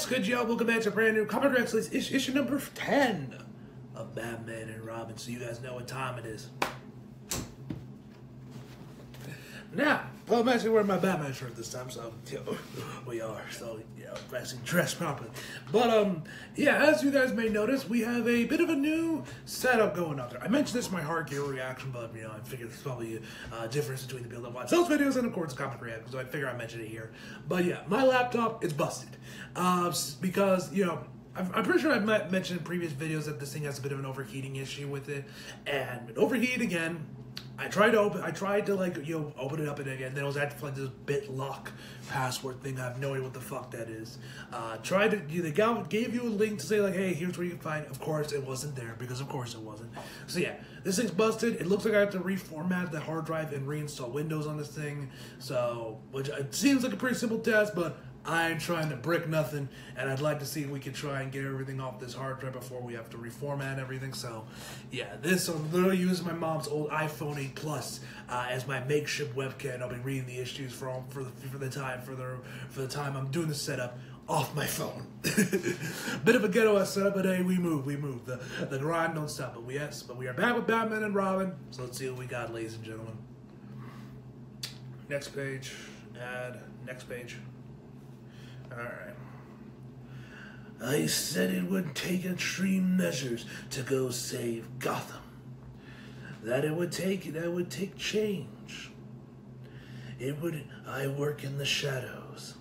What's good, y'all? Welcome back to brand new Comic Rex issue, issue number 10 of Batman and Robin, so you guys know what time it is. Now, well, I'm actually wearing my Batman shirt this time, so we are, so you know, actually dressed properly. But um, yeah, as you guys may notice, we have a bit of a new setup going on there. I mentioned this in my hard gear reaction, but you know, I figured there's probably a uh, difference between the people that watch those videos and of course comic reaction, so I figure I mentioned it here. But yeah, my laptop is busted uh, because you know. I'm, I'm pretty sure I've mentioned in previous videos that this thing has a bit of an overheating issue with it, and overheat again I tried to open. I tried to like you know open it up and again. Then I was acting like this bit lock password thing. I have no idea what the fuck that is. Uh, tried to. You, they gave you a link to say like, hey, here's where you can find. Of course, it wasn't there because of course it wasn't. So yeah, this thing's busted. It looks like I have to reformat the hard drive and reinstall Windows on this thing. So which it seems like a pretty simple task, but I ain't trying to brick nothing, and I'd like to see if we can try and get everything off this hard drive before we have to reformat everything. So, yeah, this I'm literally using my mom's old iPhone 8 Plus uh, as my makeshift webcam. I'll be reading the issues for for the, for the time for the for the time I'm doing the setup off my phone. Bit of a ghetto setup, but hey, we move, we move. The the grind don't stop. But we yes, but we are back with Batman and Robin. So let's see what we got, ladies and gentlemen. Next page. Add. Next page. Alright. I said it would take extreme measures to go save Gotham. That it would take that would take change. It would I work in the shadows.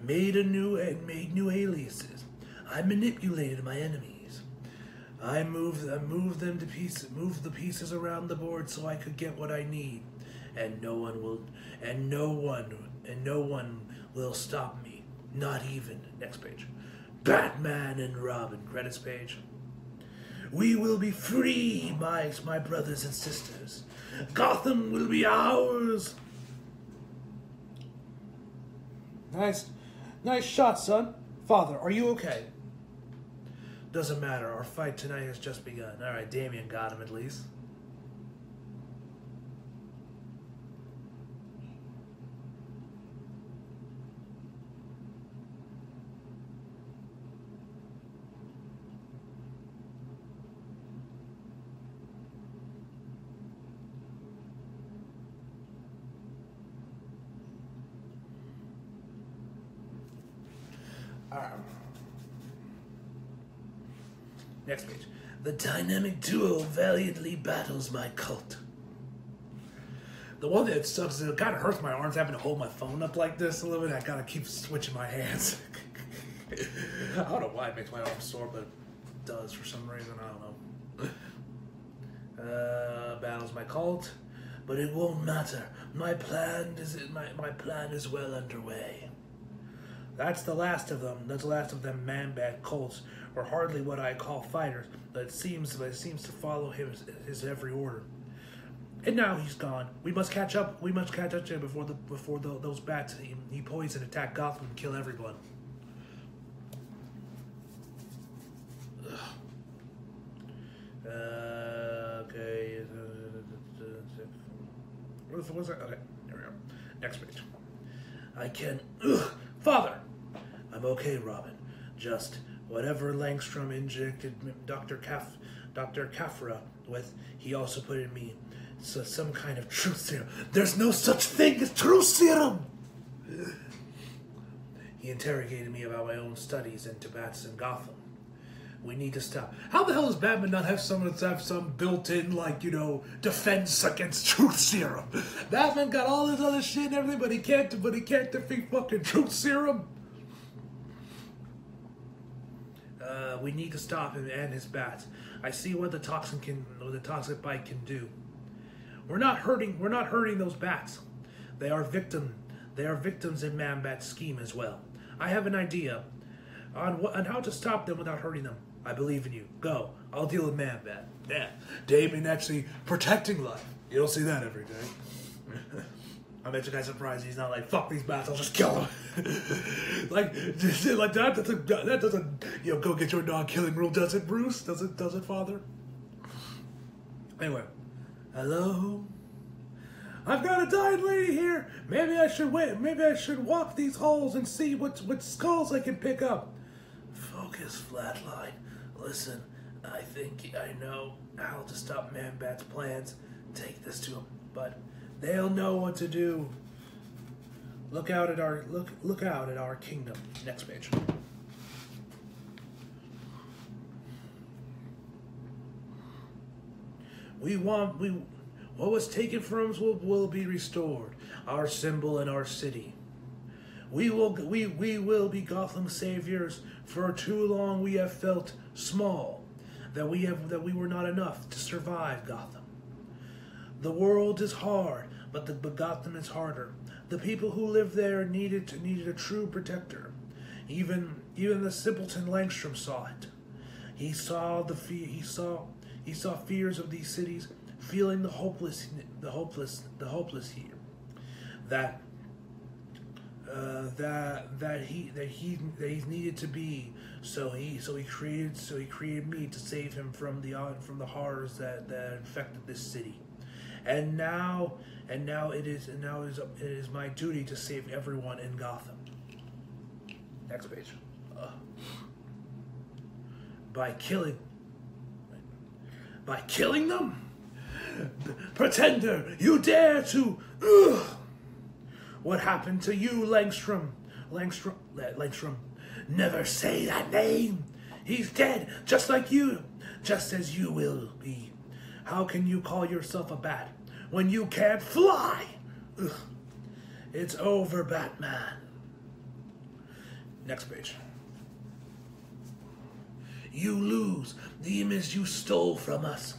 Made a new and made new aliases. I manipulated my enemies. I moved I moved them to pieces moved the pieces around the board so I could get what I need. And no one will and no one and no one will stop me. Not even. Next page. Batman and Robin. Credits page. We will be free, my, my brothers and sisters. Gotham will be ours. Nice. Nice shot, son. Father, are you okay? Doesn't matter. Our fight tonight has just begun. All right, Damian got him at least. Next page. The dynamic duo valiantly battles my cult. The one that sucks is it kind of hurts my arms having to hold my phone up like this a little bit. I gotta keep switching my hands. I don't know why it makes my arms sore, but it does for some reason. I don't know. Uh, battles my cult, but it won't matter. My plan is my my plan is well underway. That's the last of them. That's the last of them Man-Bat colts, or hardly what I call fighters, but seems but seems to follow his, his every order. And now he's gone. We must catch up. We must catch up to him before the before the, those bats he, he poison attack Gotham and kill everyone. Uh, okay. What's, what's that? Okay, here we go. Next page. I can. I'm okay, Robin. Just whatever Langstrom injected Dr. Kaf, Dr. Kafra with, he also put in me so some kind of truth serum. There's no such thing as truth serum! He interrogated me about my own studies into bats in Gotham. We need to stop. How the hell does Batman not have that's have some built-in, like, you know, defense against truth serum? Batman got all this other shit and everything, but he can't but he can't defeat fucking truth serum? Uh, we need to stop him and his bats. I see what the toxin can, what the toxic bite can do. We're not hurting. We're not hurting those bats. They are victim. They are victims in Man-Bat's scheme as well. I have an idea on what, on how to stop them without hurting them. I believe in you. Go. I'll deal with Man-Bat. Yeah, Damien actually protecting life. You don't see that every day. I'm actually kind of surprised he's not like, fuck these bats, I'll just kill them. like, like that doesn't, that doesn't, you know, go get your dog killing rule, does it, Bruce? Does it, does it, father? Anyway, hello? I've got a dying lady here. Maybe I should wait. Maybe I should walk these halls and see what what skulls I can pick up. Focus, flatline. Listen, I think I know how to stop Man-Bat's plans. Take this to him, but they'll know what to do. Look out at our look look out at our kingdom. Next page. We want we what was taken from us will, will be restored. Our symbol and our city. We will we we will be Gotham saviors. For too long we have felt small, that we have that we were not enough to survive Gotham. The world is hard, but the begotten is harder. The people who live there needed needed a true protector. Even even the simpleton Langstrom saw it. He saw the fear. He saw he saw fears of these cities, feeling the hopeless the hopeless the hopeless here. That uh, that that he that he that he needed to be. So he so he created so he created me to save him from the from the horrors that that infected this city. And now and now it is and now it is, it is my duty to save everyone in Gotham. Next page. By killing by killing them? Pretender, you dare to ugh. What happened to you, Langstrom? Langstrom Langstrom. Never say that name. He's dead, just like you, just as you will be. How can you call yourself a bat when you can't fly? Ugh. It's over, Batman. Next page. You lose. The image you stole from us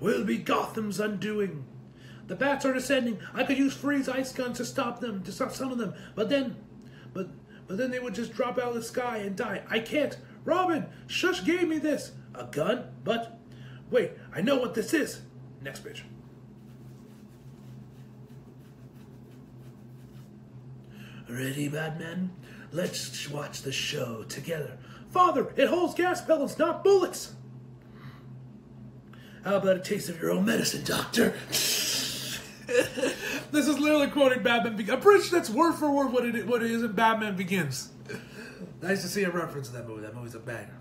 will be Gotham's undoing. The bats are descending. I could use freeze ice guns to stop them, to stop some of them. But then, but but then they would just drop out of the sky and die. I can't. Robin, Shush gave me this. A gun? But wait, I know what this is. Next page. Ready, Batman? Let's watch the show together. Father, it holds gas pellets, not bullets. How about a taste of your own medicine, Doctor? this is literally quoting Batman. Be- I'm pretty sure that's word for word what it, what it is in Batman Begins. nice to see a reference to that movie. That movie's a banger.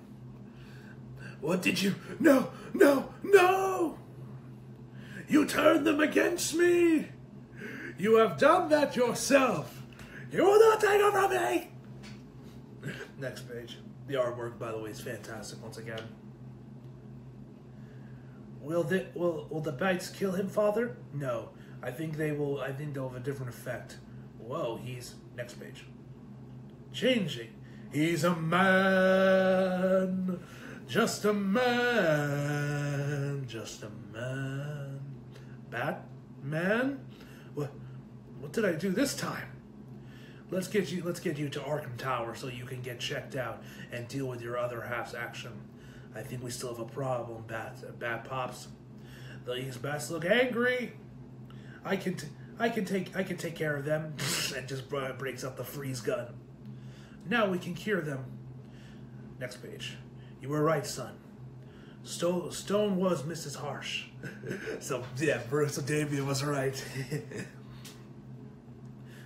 What did you? No, no, no! You turned them against me! You have done that yourself! You will not take it from me! Next page. The artwork, by the way, is fantastic once again. Will the will will the bites kill him, Father? No. I think they will. I think they'll have a different effect. Whoa, he's next page. Changing. He's a man, just a man, just a man. Batman. What? What did I do this time? Let's get you. Let's get you to Arkham Tower so you can get checked out and deal with your other half's action. I think we still have a problem, Bat. Bat pops. These bats look angry. I can. T- I can take. I can take care of them. and just breaks out the freeze gun. Now we can cure them. Next page. You were right, son. Stone, Stone was Mrs. Harsh. so yeah, Bruce Damian was right.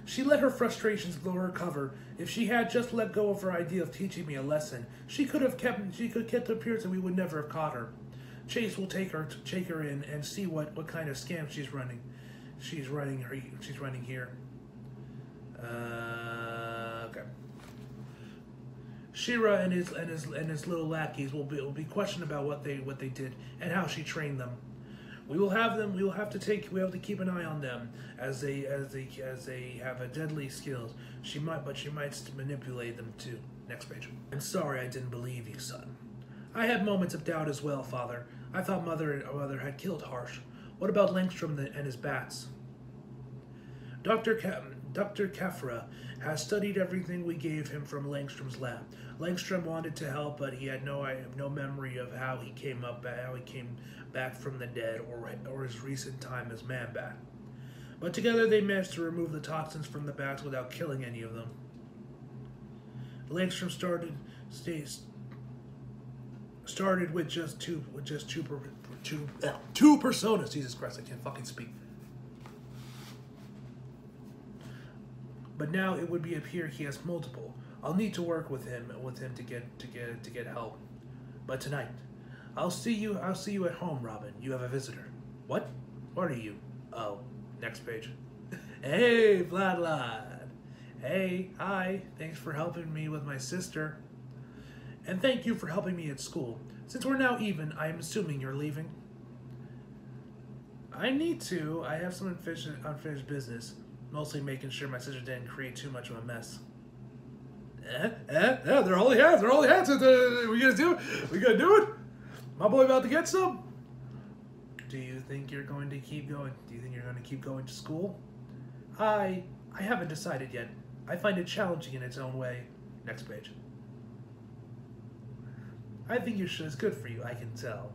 She let her frustrations blow her cover. If she had just let go of her idea of teaching me a lesson, she could have kept she could have kept here and we would never have caught her. Chase will take her take her in and see what, what kind of scam she's running. She's running her she's running here. Uh, okay. Shira and his and his and his little lackeys will be will be questioned about what they what they did and how she trained them. We will have them. We will have to take. We have to keep an eye on them as they as they as they have a deadly skills. She might, but she might manipulate them too. Next page. I'm sorry I didn't believe you, son. I had moments of doubt as well, father. I thought mother mother had killed Harsh. What about Langstrom and his bats? Dr. Ka- Dr. Kefra has studied everything we gave him from Langstrom's lab. Langstrom wanted to help, but he had no I have no memory of how he came up, how he came back from the dead, or or his recent time as Man-Bat. But together they managed to remove the toxins from the bats without killing any of them. Langstrom started stays started with just two with just two two uh, two personas. Jesus Christ, I can't fucking speak. But now it would be appear he has multiple. I'll need to work with him with him to get to get to get help. But tonight, I'll see you I'll see you at home, Robin. You have a visitor. What? What are you? Oh, next page. Hey, Vlad Lad. Hey, hi. Thanks for helping me with my sister. And thank you for helping me at school. Since we're now even, I am assuming you're leaving. I need to. I have some unfinished, unfinished business. Mostly making sure my sister didn't create too much of a mess. Eh? Eh? Yeah, they're holy hands. They're holy hands. We gonna do it? We gonna do it? My boy about to get some? Do you think you're going to keep going? Do you think you're going to keep going to school? I I haven't decided yet. I find it challenging in its own way. Next page. I think your should. is good for you. I can tell.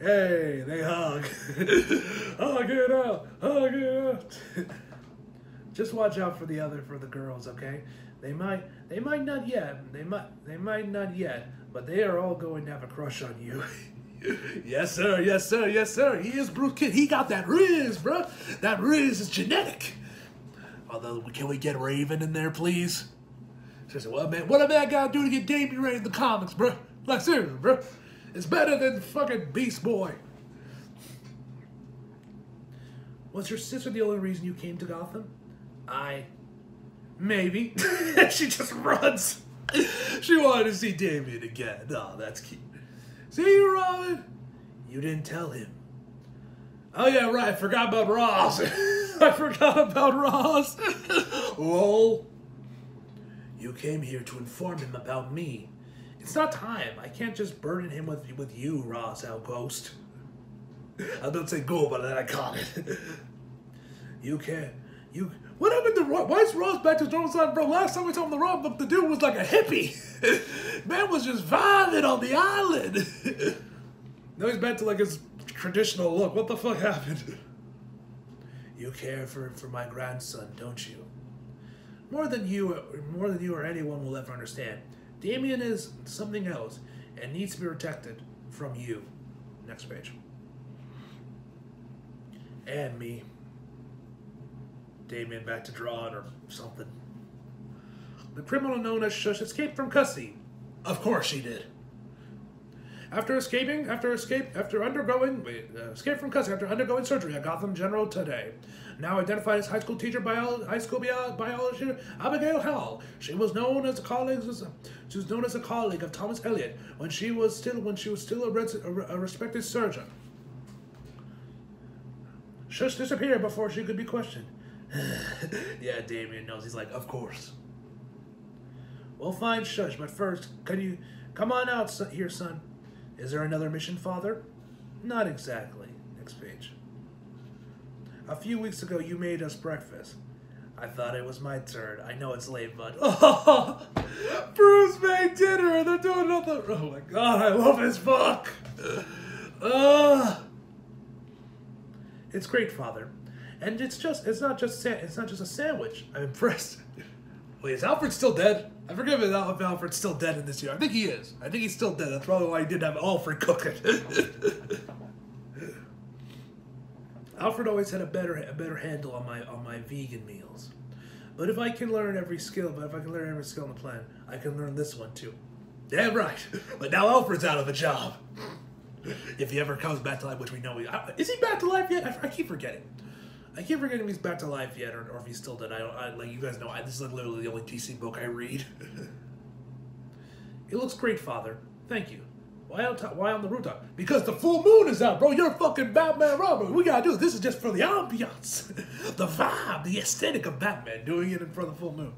Hey, they hug. hug it out. Hug. Just watch out for the other for the girls, okay? They might they might not yet. They might they might not yet, but they are all going to have a crush on you. yes, sir. Yes, sir. Yes, sir. He is Bruce Kid. He got that riz, bro. That riz is genetic. Although, can we get Raven in there, please? She said, "Well, man, what did that guy do to get Damian Ray in the comics, bro? Like seriously, bro, it's better than fucking Beast Boy." Was your sister the only reason you came to Gotham? I. Maybe. she just runs. she wanted to see Damian again. Oh, that's cute. See you, Robin. You didn't tell him. Oh yeah, right. I forgot about Ra's. I forgot about Ra's. Lol. You came here to inform him about me. It's not time. I can't just burden him with with you, Ross Outpost. I don't say go, but then I caught it. you can't. You. What happened to Ra's? Why is Ra's back to normal side, bro? Last time we saw him the Ra's, the dude was like a hippie. Man was just vibing on the island. now he's back to like his traditional look. What the fuck happened? You care for, for my grandson, don't you? More than you, more than you or anyone will ever understand. Damian is something else and needs to be protected from you. Next page. And me. Damian back to drawing or something. The criminal known as Shush escaped from custody. Of course she did. After escaping, after escape, after undergoing, wait, uh, escape from custody after undergoing surgery at Gotham General today. Now identified as high school teacher, bio, high school bio, biology, Abigail Hall. She was known as a colleague. She was known as a colleague of Thomas Elliot when she was still when she was still a, a, a respected surgeon. Shush disappeared before she could be questioned. yeah, Damian knows. He's like, of course. We'll find Shush, but first, can you come on out here, son? Is there another mission, Father? Not exactly. Next page. A few weeks ago, you made us breakfast. I thought it was my turn. I know it's late, but oh, Bruce made dinner and they're doing nothing. Oh my god, I love his book. Uh, it's great, Father, and it's just—it's not just—it's not just a sandwich. I'm impressed. Wait, is Alfred still dead? I forget if Alfred's still dead in this year. I think he is. I think he's still dead. That's probably why he didn't have Alfred cooking. Alfred always had a better a better handle on my on my vegan meals. But if I can learn every skill, but if I can learn every skill on the planet, I can learn this one too. Damn right. But now Alfred's out of a job. If he ever comes back to life, which we know he is he back to life yet? I, I keep forgetting. I can't forgetting if he's back to life yet, or, or if he's still dead. I don't. I, like you guys know, I, this is like literally the only DC book I read. it looks great, Father. Thank you. Why on Why on the rooftop? Because the full moon is out, bro. You're fucking Batman Robert. We gotta do this. This is just for the ambiance, the vibe, the aesthetic of Batman doing it in front of the full moon.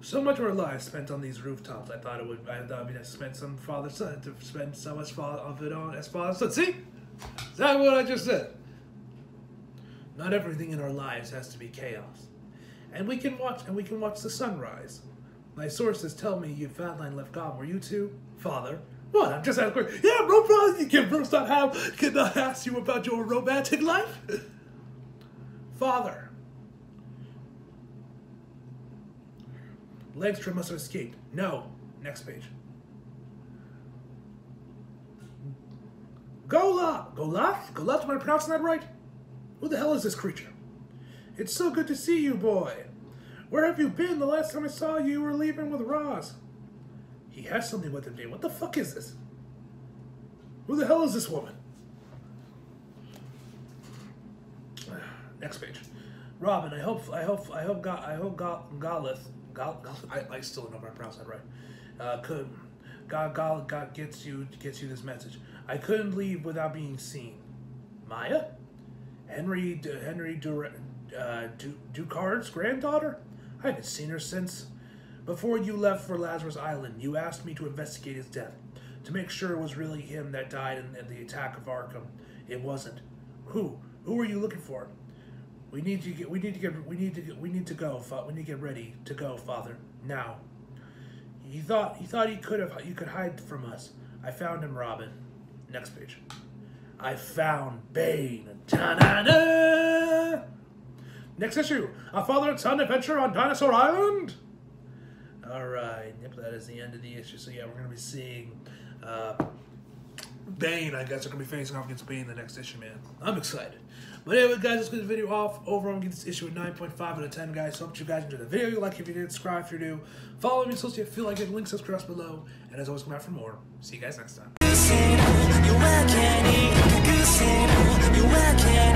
So much of our lives spent on these rooftops. I thought it would. I thought we'd spend some father son to spend so much of it on as father son. See, is that what I just said? Not everything in our lives has to be chaos, and we can watch and we can watch the sunrise my sources tell me you Flatline left God. Were you too? Father. What? I'm just asking. Yeah, bro, bro. You can Bruce not have cannot ask you about your romantic life? Father. Langstrom must have escaped. No. Next page. Gola! Golaf? Golaf, am I pronouncing that right? Who the hell is this creature? It's so good to see you, boy. Where have you been? The last time I saw you, you were leaving with Roz. He has something with him, Dave. What the fuck is this? Who the hell is this woman? Next page. Robin, I hope, I hope, I hope, God, I hope, God, Golith, God, I, I still don't know if I pronounced that right. Uh, could God, God, God gets you, gets you this message. I couldn't leave without being seen. Maya, Henry, D- Henry uh, du- Ducard's granddaughter. I haven't seen her since before you left for Lazarus Island. You asked me to investigate his death to make sure it was really him that died in, in the attack of Arkham. It wasn't. Who? Who are you looking for? We need to get. We need to get. We need to. Get, we need to go. We need to get ready to go, Father. Now. He thought. He thought he could have. You could hide from us. I found him, Robin. Next page. I found Bane. Ta-da-da! Next issue. A father and son adventure on Dinosaur Island. All right. Yep, that is the end of the issue. So yeah, we're gonna be seeing. Uh, Bane, I guess, we're going to be facing off against Bane in the next issue, man. I'm excited. But anyway, guys, let's get the video off. Overall, I'm give this issue a 9.5 out of 10, guys. So hope you guys enjoyed the video. Like if you did, subscribe if you're new. Follow me so you feel like it. Link subscribe below. And as always, come out for more. See you guys next time. 夜明けに隠せる夜明けに